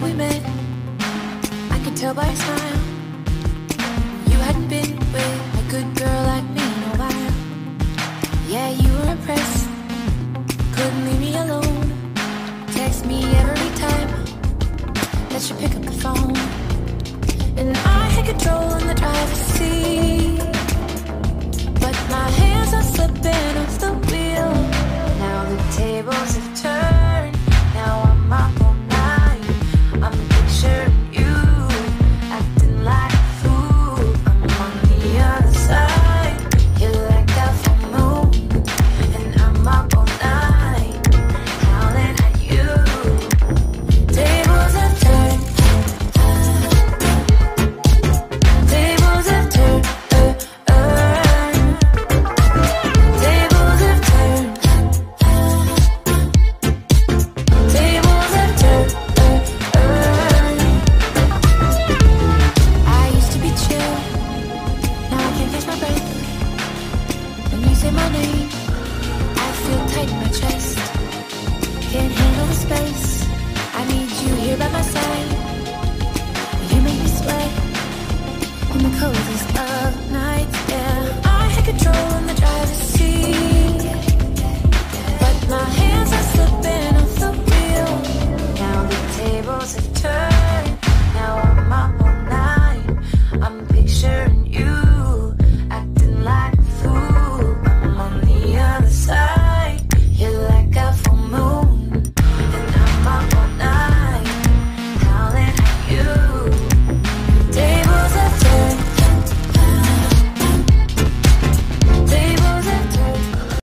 we met. I could tell by your smile. My name. I feel tight in my chest. Can't handle the space. I need you here by my side. You make me sway when the cold is up.